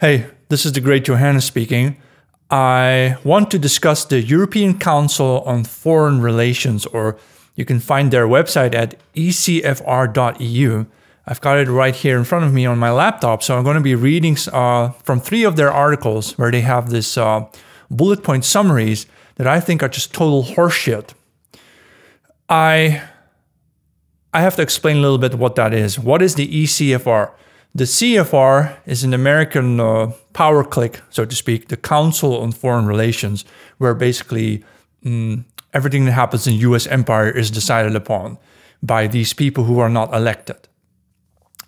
Hey, this is the great Johannes speaking. I want to discuss the European Council on Foreign Relations, or you can find their website at ecfr.eu. I've got it right here in front of me on my laptop, so I'm going to be reading uh, from three of their articles where they have this uh, bullet point summaries that I think are just total horseshit. I I have to explain a little bit what that is. What is the ECFR? The CFR is an American uh, power clique, so to speak, the Council on Foreign Relations, where basically um, everything that happens in U.S. empire is decided upon by these people who are not elected.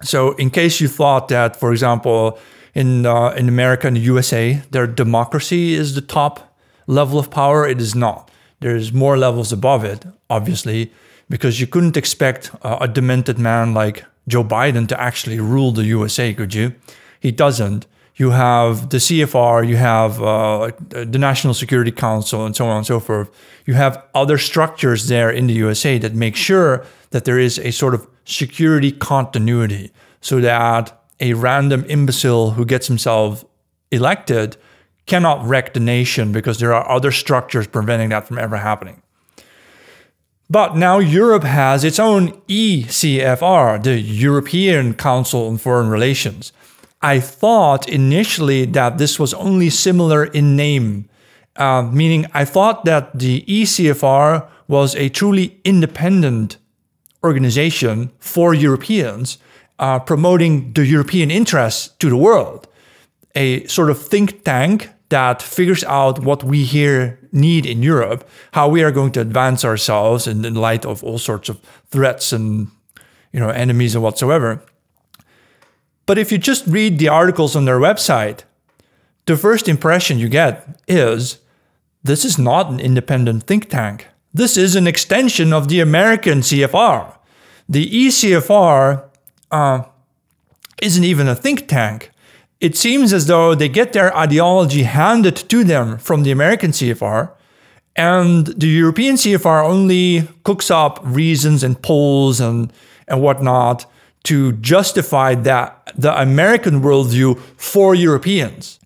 So, in case you thought that, for example, in uh, in America and the USA, their democracy is the top level of power, it is not. There's more levels above it, obviously, because you couldn't expect uh, a demented man like Joe Biden to actually rule the USA, could you? He doesn't. You have the CFR, you have uh, the National Security Council, and so on and so forth. You have other structures there in the USA that make sure that there is a sort of security continuity so that a random imbecile who gets himself elected cannot wreck the nation because there are other structures preventing that from ever happening. But now Europe has its own ECFR, the European Council on Foreign Relations. I thought initially that this was only similar in name, uh, meaning I thought that the ECFR was a truly independent organization for Europeans uh, promoting the European interests to the world, a sort of think tank that figures out what we here need in Europe, how we are going to advance ourselves in, in light of all sorts of threats and you know enemies and whatsoever. But if you just read the articles on their website, the first impression you get is this is not an independent think tank. This is an extension of the American CFR. The ECFR uh, isn't even a think tank. It seems as though they get their ideology handed to them from the American CFR, and the European CFR only cooks up reasons and polls and, and whatnot to justify that the American worldview for Europeans.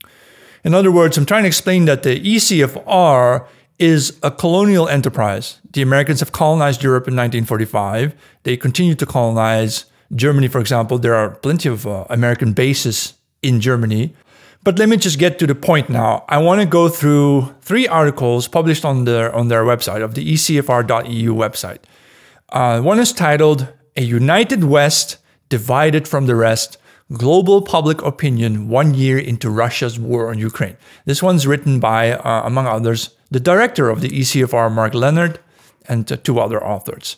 In other words, I'm trying to explain that the ECFR is a colonial enterprise. The Americans have colonized Europe in 1945. They continue to colonize Germany, for example. There are plenty of uh, American bases in Germany. But let me just get to the point now. I want to go through three articles published on their on their website of the ecfr.eu website. Uh, one is titled "A United West Divided from the Rest: Global Public Opinion One Year into Russia's War on Ukraine." This one's written by, uh, among others, the director of the ECFR, Mark Leonard, and uh, two other authors.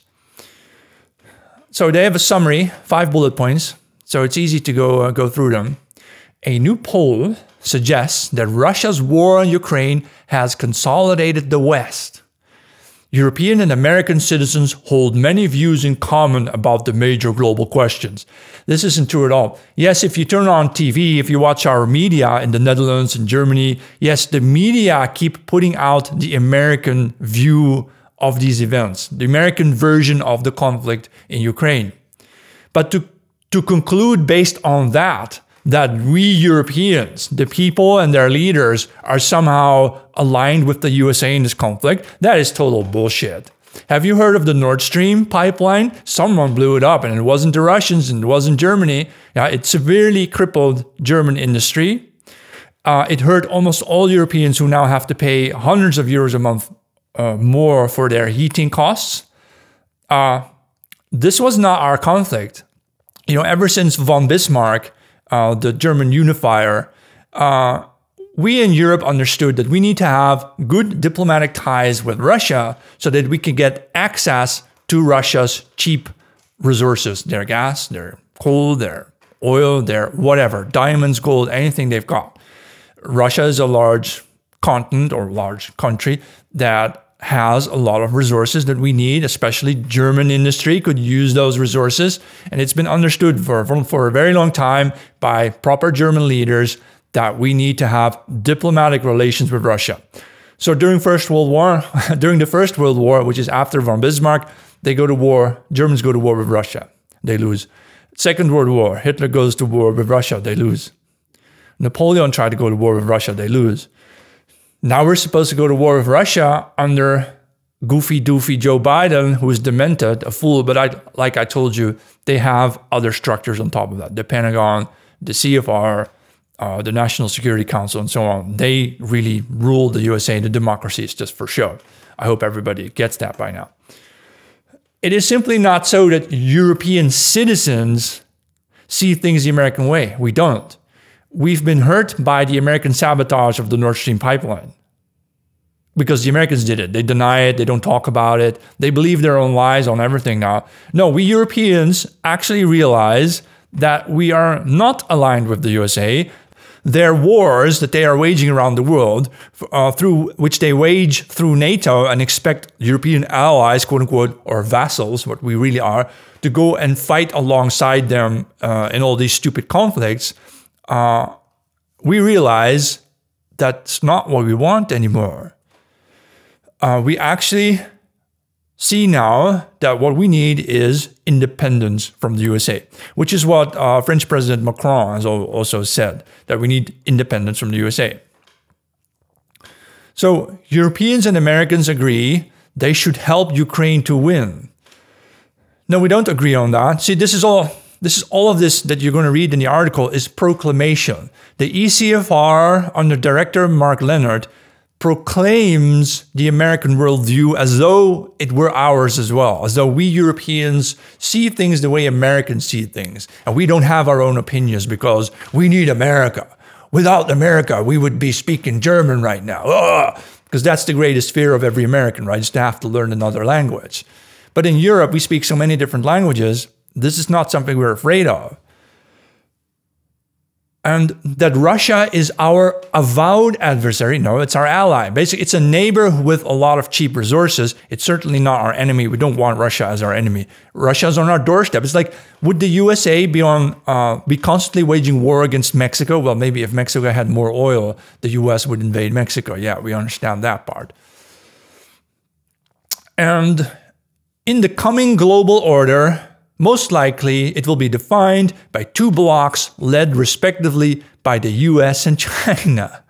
So they have a summary, five bullet points. So it's easy to go uh, go through them. A new poll suggests that Russia's war on Ukraine has consolidated the West. European and American citizens hold many views in common about the major global questions. This isn't true at all. Yes, if you turn on TV, if you watch our media in the Netherlands and Germany, yes, the media keep putting out the American view of these events, the American version of the conflict in Ukraine. But to, to conclude based on that, that we Europeans, the people and their leaders, are somehow aligned with the USA in this conflict, that is total bullshit. Have you heard of the Nord Stream pipeline? Someone blew it up, and it wasn't the Russians and it wasn't Germany. Yeah, it severely crippled German industry. Uh, it hurt almost all Europeans who now have to pay hundreds of euros a month uh, more for their heating costs. Uh, this was not our conflict. You know, ever since von Bismarck uh, the German unifier, uh, we in Europe understood that we need to have good diplomatic ties with Russia so that we can get access to Russia's cheap resources their gas, their coal, their oil, their whatever, diamonds, gold, anything they've got. Russia is a large continent or large country that has a lot of resources that we need, especially German industry could use those resources. And it's been understood for, for a very long time by proper German leaders that we need to have diplomatic relations with Russia. So during First World War, during the First World War, which is after von Bismarck, they go to war, Germans go to war with Russia. They lose. Second World War, Hitler goes to war with Russia, they lose. Napoleon tried to go to war with Russia, they lose. Now we're supposed to go to war with Russia under goofy doofy Joe Biden, who is demented, a fool. But I, like I told you, they have other structures on top of that: the Pentagon, the CFR, uh, the National Security Council, and so on. They really rule the USA. The democracy is just for show. I hope everybody gets that by now. It is simply not so that European citizens see things the American way. We don't. We've been hurt by the American sabotage of the Nord Stream pipeline because the Americans did it. They deny it, they don't talk about it, they believe their own lies on everything now. No, we Europeans actually realize that we are not aligned with the USA. Their wars that they are waging around the world, uh, through which they wage through NATO and expect European allies, quote unquote, or vassals, what we really are, to go and fight alongside them uh, in all these stupid conflicts. Uh, we realize that's not what we want anymore uh, we actually see now that what we need is independence from the USA, which is what uh, French President Macron has also said that we need independence from the USA. So Europeans and Americans agree they should help Ukraine to win. No, we don't agree on that. See, this is all this is all of this that you're going to read in the article is proclamation. The ECFR under director Mark Leonard proclaims the American worldview as though it were ours as well, as though we Europeans see things the way Americans see things. And we don't have our own opinions because we need America. Without America, we would be speaking German right now. Because that's the greatest fear of every American, right? Is to have to learn another language. But in Europe, we speak so many different languages. This is not something we're afraid of and that Russia is our avowed adversary. No, it's our ally. Basically, it's a neighbor with a lot of cheap resources. It's certainly not our enemy. We don't want Russia as our enemy. Russia's on our doorstep. It's like, would the USA be on uh, be constantly waging war against Mexico? Well, maybe if Mexico had more oil, the US would invade Mexico. Yeah, we understand that part. And in the coming global order, most likely, it will be defined by two blocks led respectively by the US and China.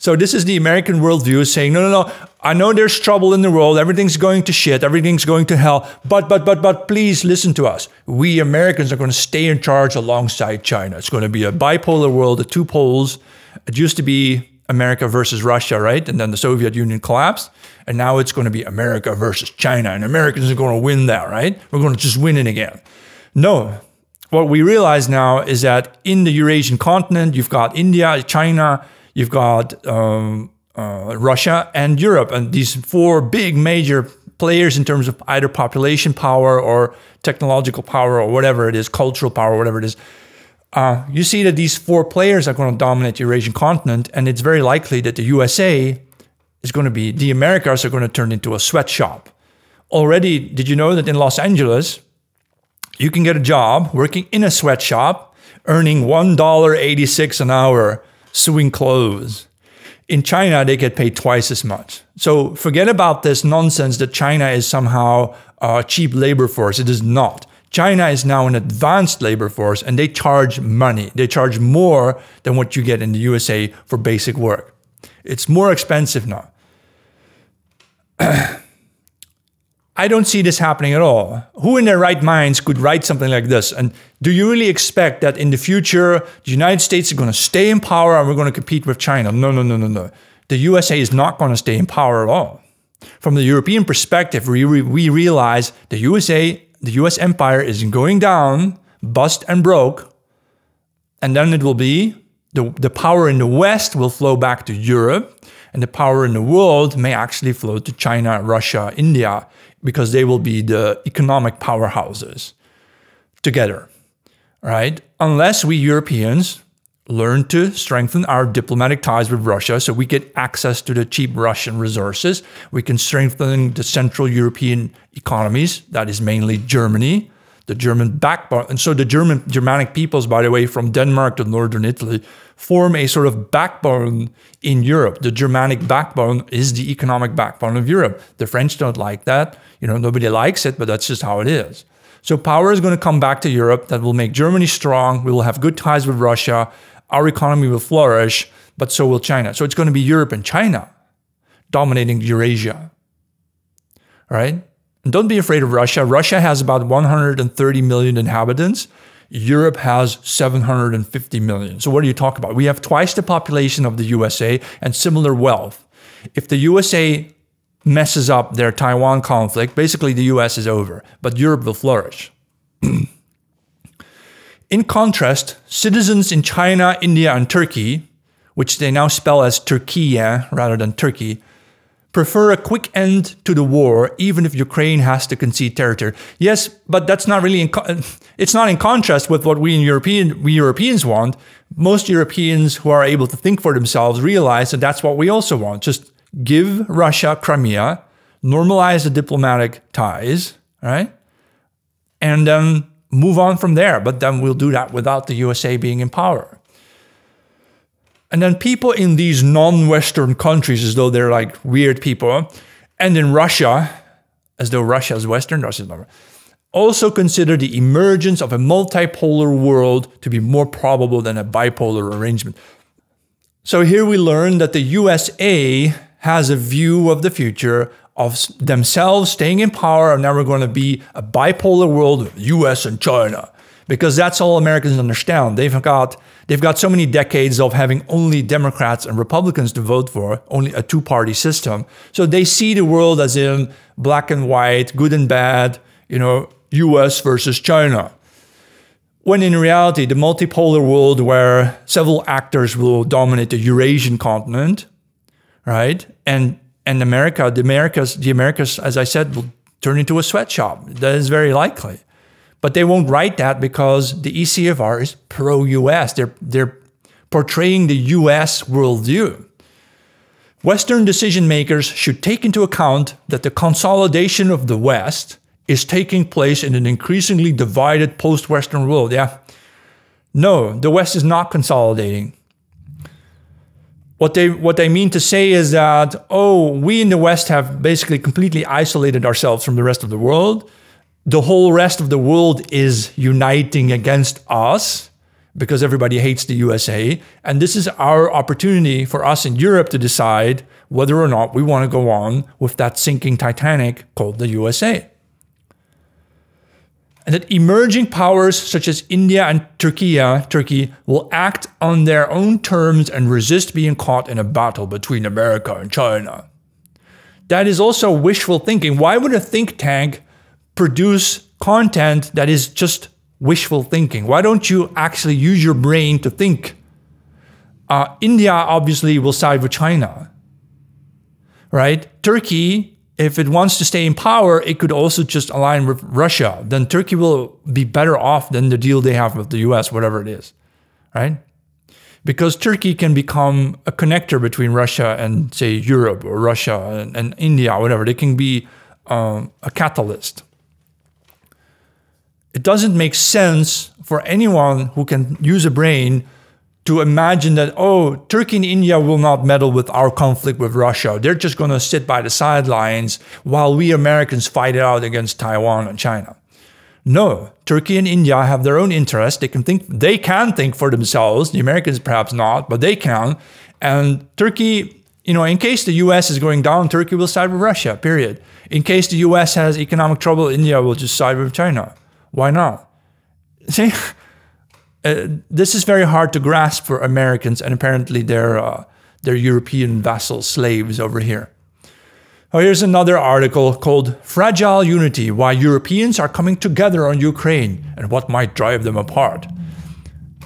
So, this is the American worldview saying, no, no, no, I know there's trouble in the world, everything's going to shit, everything's going to hell, but, but, but, but, please listen to us. We Americans are going to stay in charge alongside China. It's going to be a bipolar world, the two poles. It used to be America versus Russia, right? And then the Soviet Union collapsed. And now it's going to be America versus China. And Americans are going to win that, right? We're going to just win it again. No. What we realize now is that in the Eurasian continent, you've got India, China, you've got um, uh, Russia, and Europe. And these four big major players in terms of either population power or technological power or whatever it is, cultural power, whatever it is uh, you see that these four players are going to dominate the Eurasian continent, and it's very likely that the USA is going to be, the Americas are going to turn into a sweatshop. Already, did you know that in Los Angeles, you can get a job working in a sweatshop, earning $1.86 an hour sewing clothes? In China, they get paid twice as much. So forget about this nonsense that China is somehow a cheap labor force. It is not. China is now an advanced labor force and they charge money. They charge more than what you get in the USA for basic work. It's more expensive now. I don't see this happening at all. Who in their right minds could write something like this? And do you really expect that in the future, the United States is going to stay in power and we're going to compete with China? No, no, no, no, no. The USA is not going to stay in power at all. From the European perspective, we, we realize the USA the US empire is going down, bust and broke, and then it will be the, the power in the West will flow back to Europe, and the power in the world may actually flow to China, Russia, India, because they will be the economic powerhouses together, right? Unless we Europeans learn to strengthen our diplomatic ties with Russia so we get access to the cheap Russian resources. We can strengthen the Central European economies, that is mainly Germany, the German backbone. And so the German Germanic peoples, by the way, from Denmark to northern Italy, form a sort of backbone in Europe. The Germanic backbone is the economic backbone of Europe. The French don't like that. You know, nobody likes it, but that's just how it is. So power is going to come back to Europe that will make Germany strong. We will have good ties with Russia our economy will flourish, but so will China. So it's going to be Europe and China dominating Eurasia. Right? And don't be afraid of Russia. Russia has about 130 million inhabitants. Europe has 750 million. So what do you talk about? We have twice the population of the USA and similar wealth. If the USA messes up their Taiwan conflict, basically the US is over, but Europe will flourish. in contrast, citizens in China, India, and Türkiye, which they now spell as Turkey rather than Turkey, prefer a quick end to the war, even if Ukraine has to concede territory. Yes, but that's not really in it's not in contrast with what we in European we Europeans want. Most Europeans who are able to think for themselves realize that that's what we also want. Just give Russia Crimea, normalize the diplomatic ties, right? And then move on from there. But then we'll do that without the USA being in power. And then people in these non Western countries, as though they're like weird people, and in Russia, as though Russia is Western, Russia is not. Also consider the emergence of a multipolar world to be more probable than a bipolar arrangement. So here we learn that the USA has a view of the future of themselves staying in power, are never going to be a bipolar world with US and China. Because that's all Americans understand. They've got they've got so many decades of having only Democrats and Republicans to vote for, only a two-party system. So they see the world as in black and white, good and bad, you know, US versus China. When in reality, the multipolar world where several actors will dominate the Eurasian continent, right? And and America, the Americas, the Americas, as I said, will turn into a sweatshop. That is very likely. But they won't write that because the ECFR is pro-US. They're they're portraying the US worldview. Western decision makers should take into account that the consolidation of the West is taking place in an increasingly divided post Western world. Yeah. No, the West is not consolidating. What they what they mean to say is that oh, we in the West have basically completely isolated ourselves from the rest of the world. The whole rest of the world is uniting against us because everybody hates the USA, and this is our opportunity for us in Europe to decide whether or not we want to go on with that sinking Titanic called the USA and that emerging powers such as India and Turkey, Turkey will act on their own terms and resist being caught in a battle between America and China. That is also wishful thinking. Why would a think tank produce content that is just wishful thinking? Why don't you actually use your brain to think? Uh, India obviously will side with China, right? Turkey if it wants to stay in power, it could also just align with Russia. Then Turkey will be better off than the deal they have with the US, whatever it is, right? Because Turkey can become a connector between Russia and, say, Europe or Russia and, and India, whatever. They can be um, a catalyst. It doesn't make sense for anyone who can use a brain to imagine that, oh, Turkey and India will not meddle with our conflict with Russia. They're just going to sit by the sidelines while we Americans fight it out against Taiwan and China. No, Turkey and India have their own interests. They can think they can think for themselves. The Americans perhaps not, but they can. And Turkey, you know, in case the US is going down, Turkey will side with Russia, period. In case the US has economic trouble, India will just side with China. Why not? See? Uh, this is very hard to grasp for Americans, and apparently they're, uh, they're European vassal slaves over here. Oh, here's another article called Fragile Unity Why Europeans Are Coming Together on Ukraine and What Might Drive Them Apart.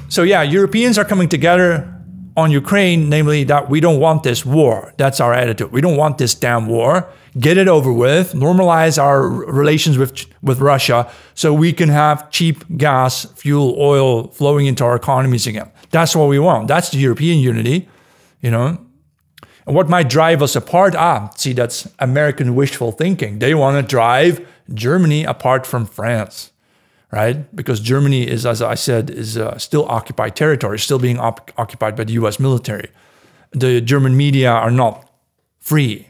So, yeah, Europeans are coming together on Ukraine, namely that we don't want this war. That's our attitude. We don't want this damn war get it over with, normalize our relations with with Russia, so we can have cheap gas, fuel, oil flowing into our economies again. That's what we want. That's the European unity, you know. And what might drive us apart? Ah, see, that's American wishful thinking. They want to drive Germany apart from France, right? Because Germany is, as I said, is uh, still occupied territory, still being op- occupied by the U.S. military. The German media are not free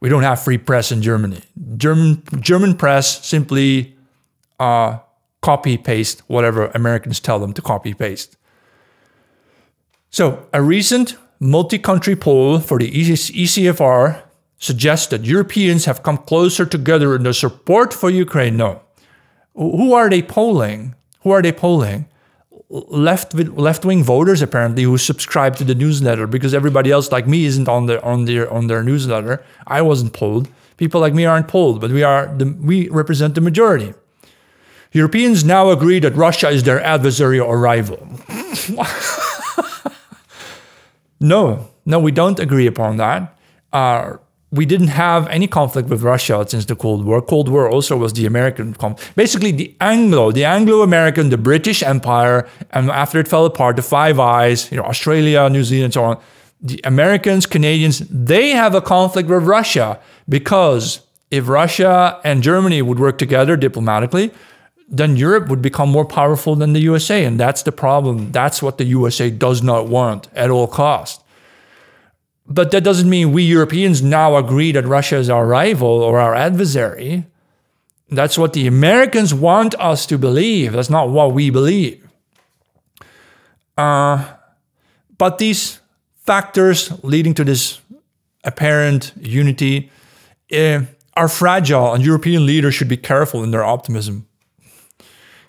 we don't have free press in Germany. German German press simply uh, copy paste whatever Americans tell them to copy paste. So, a recent multi country poll for the ECFR suggests that Europeans have come closer together in their support for Ukraine. No. Who are they polling? Who are they polling? Left left wing voters apparently who subscribe to the newsletter because everybody else like me isn't on their on their on their newsletter. I wasn't polled. People like me aren't polled, but we are the, we represent the majority. Europeans now agree that Russia is their adversary or rival. no, no, we don't agree upon that. Uh, we didn't have any conflict with Russia since the Cold War. Cold War also was the American conflict. Basically, the Anglo, the Anglo-American, the British Empire, and after it fell apart, the Five Eyes, you know, Australia, New Zealand, so on. The Americans, Canadians, they have a conflict with Russia because if Russia and Germany would work together diplomatically, then Europe would become more powerful than the USA. And that's the problem. That's what the USA does not want at all costs. But that doesn't mean we Europeans now agree that Russia is our rival or our adversary. That's what the Americans want us to believe. That's not what we believe. Uh, but these factors leading to this apparent unity uh, are fragile, and European leaders should be careful in their optimism.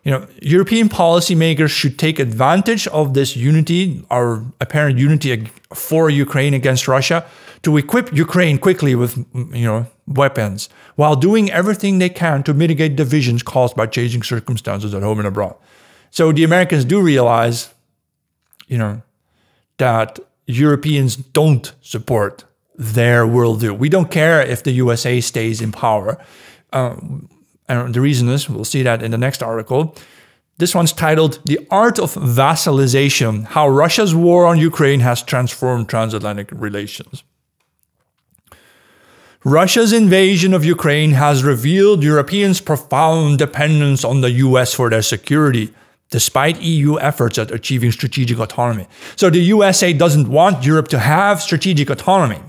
You know, European policymakers should take advantage of this unity, our apparent unity for Ukraine against Russia, to equip Ukraine quickly with, you know, weapons, while doing everything they can to mitigate divisions caused by changing circumstances at home and abroad. So the Americans do realize, you know, that Europeans don't support their worldview. We don't care if the USA stays in power. Um, and the reason is, we'll see that in the next article. This one's titled The Art of Vassalization How Russia's War on Ukraine Has Transformed Transatlantic Relations. Russia's invasion of Ukraine has revealed Europeans' profound dependence on the US for their security, despite EU efforts at achieving strategic autonomy. So the USA doesn't want Europe to have strategic autonomy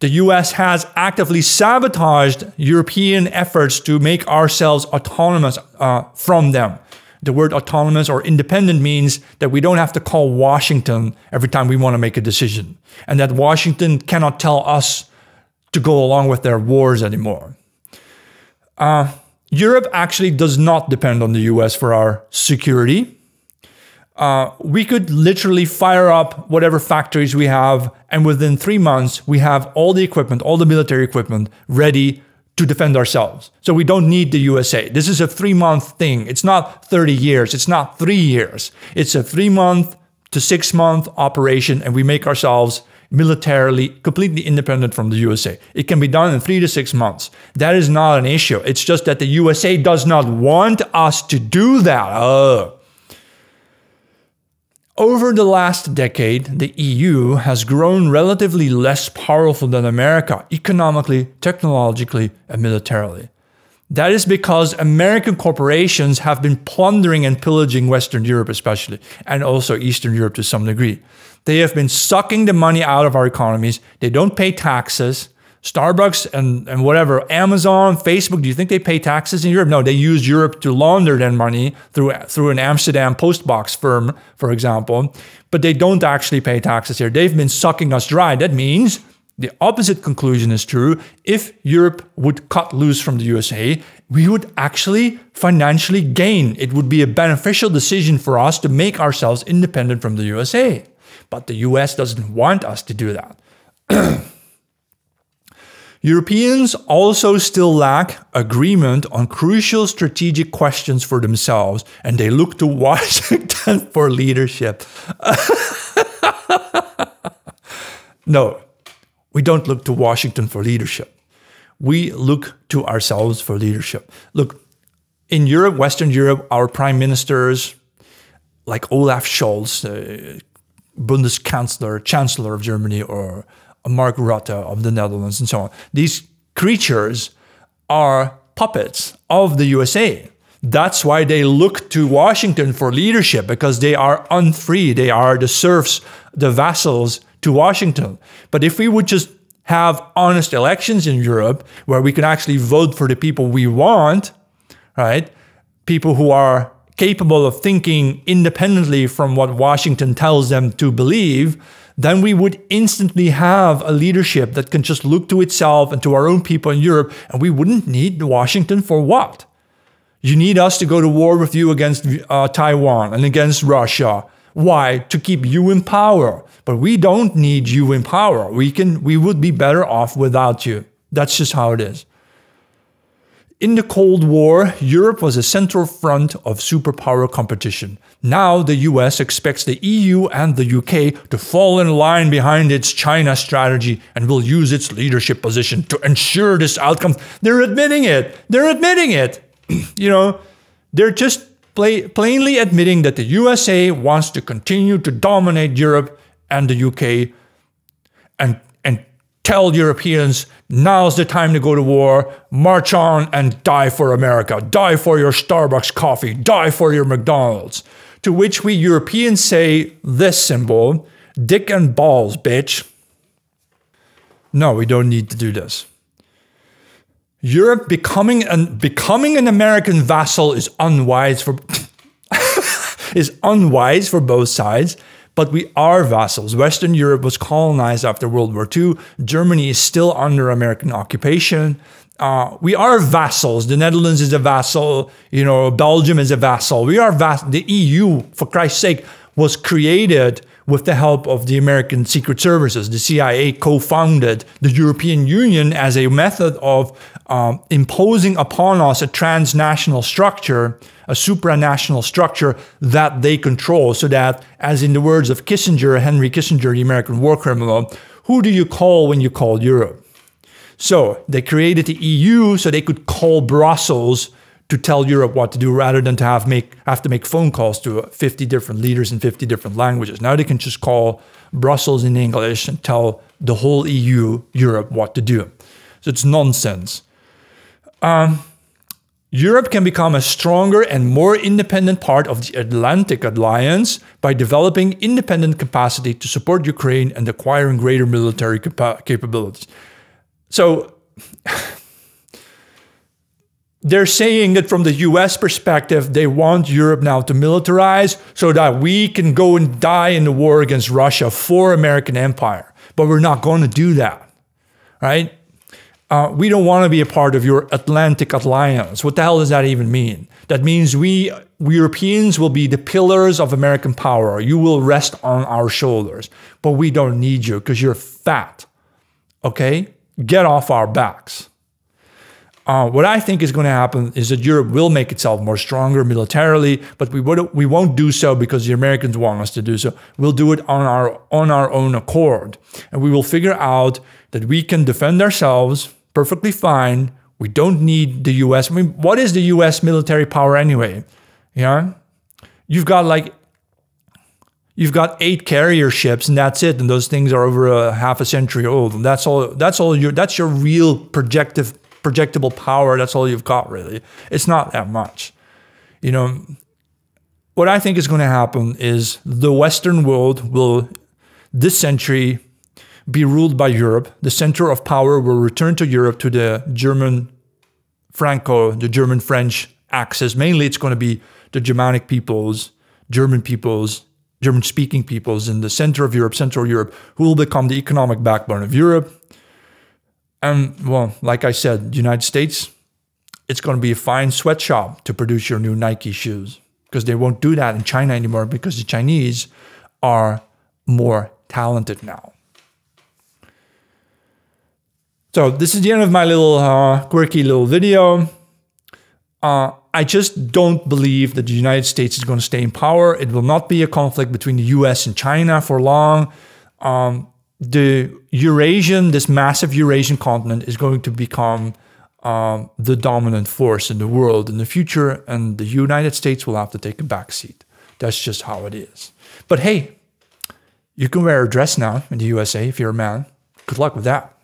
the US has actively sabotaged European efforts to make ourselves autonomous uh, from them. The word autonomous or independent means that we don't have to call Washington every time we want to make a decision, and that Washington cannot tell us to go along with their wars anymore. Uh, Europe actually does not depend on the US for our security uh, we could literally fire up whatever factories we have, and within three months, we have all the equipment, all the military equipment ready to defend ourselves. So we don't need the USA. This is a three month thing. It's not 30 years, it's not three years. It's a three month to six month operation, and we make ourselves militarily completely independent from the USA. It can be done in three to six months. That is not an issue. It's just that the USA does not want us to do that. Oh. Over the last decade, the EU has grown relatively less powerful than America economically, technologically, and militarily. That is because American corporations have been plundering and pillaging Western Europe, especially, and also Eastern Europe to some degree. They have been sucking the money out of our economies. They don't pay taxes. Starbucks and, and whatever, Amazon, Facebook, do you think they pay taxes in Europe? No, they use Europe to launder their money through, through an Amsterdam postbox firm, for example, but they don't actually pay taxes here. They've been sucking us dry. That means the opposite conclusion is true. If Europe would cut loose from the USA, we would actually financially gain. It would be a beneficial decision for us to make ourselves independent from the USA. But the US doesn't want us to do that. Europeans also still lack agreement on crucial strategic questions for themselves, and they look to Washington for leadership. no, we don't look to Washington for leadership. We look to ourselves for leadership. Look, in Europe, Western Europe, our prime ministers, like Olaf Scholz, uh, Bundeskanzler, Chancellor of Germany, or Mark Rutte of the Netherlands and so on. These creatures are puppets of the USA. That's why they look to Washington for leadership because they are unfree. They are the serfs, the vassals to Washington. But if we would just have honest elections in Europe where we can actually vote for the people we want, right? People who are capable of thinking independently from what Washington tells them to believe, then we would instantly have a leadership that can just look to itself and to our own people in Europe, and we wouldn't need Washington for what? You need us to go to war with you against uh, Taiwan and against Russia. Why? To keep you in power. But we don't need you in power. We can we would be better off without you. That's just how it is. In the Cold War, Europe was a central front of superpower competition. Now the US expects the EU and the UK to fall in line behind its China strategy and will use its leadership position to ensure this outcome. They're admitting it. They're admitting it. you know, they're just plainly admitting that the USA wants to continue to dominate Europe and the UK and tell Europeans now's the time to go to war, march on and die for America, die for your Starbucks coffee, die for your McDonald's. To which we Europeans say this symbol, dick and balls, bitch. No, we don't need to do this. Europe becoming an becoming an American vassal is unwise for is unwise for both sides but we are vassals. Western Europe was colonized after World War II. Germany is still under American occupation. Uh, we are vassals. The Netherlands is a vassal. You know, Belgium is a vassal. We are vas- The EU, for Christ's sake, was created with the help of the American Secret Services. The CIA co founded the European Union as a method of um, imposing upon us a transnational structure a supranational structure that they control so that, as in the words of Kissinger, Henry Kissinger, the American war criminal, who do you call when you call Europe? So they created the EU so they could call Brussels to tell Europe what to do rather than to have make have to make phone calls to 50 different leaders in 50 different languages. Now they can just call Brussels in English and tell the whole EU, Europe, what to do. So it's nonsense. Um, Europe can become a stronger and more independent part of the Atlantic Alliance by developing independent capacity to support Ukraine and acquiring greater military capa capabilities. So they're saying that from the US perspective, they want Europe now to militarize so that we can go and die in the war against Russia for American empire. But we're not going to do that, right? uh, we don't want to be a part of your Atlantic Alliance. What the hell does that even mean? That means we, we Europeans will be the pillars of American power. You will rest on our shoulders, but we don't need you because you're fat. Okay? Get off our backs. Uh, what I think is going to happen is that Europe will make itself more stronger militarily, but we would, we won't do so because the Americans want us to do so. We'll do it on our on our own accord, and we will figure out that we can defend ourselves perfectly fine. We don't need the US. I mean, what is the US military power anyway? Yeah. You've got like you've got eight carrier ships and that's it and those things are over a half a century old and that's all that's all your that's your real projective projectable power that's all you've got really it's not that much you know what i think is going to happen is the western world will this century be ruled by Europe. The center of power will return to Europe to the German Franco, the German French axis. Mainly, it's going to be the Germanic peoples, German peoples, German speaking peoples in the center of Europe, Central Europe, who will become the economic backbone of Europe. And, well, like I said, United States, it's going to be a fine sweatshop to produce your new Nike shoes because they won't do that in China anymore because the Chinese are more talented now. So this is the end of my little uh, quirky little video. Uh, I just don't believe that the United States is going to stay in power. It will not be a conflict between the US and China for long. Um, the Eurasian, this massive Eurasian continent, is going to become um, the dominant force in the world in the future, and the United States will have to take a back seat. That's just how it is. But hey, you can wear a dress now in the USA if you're a man. Good luck with that.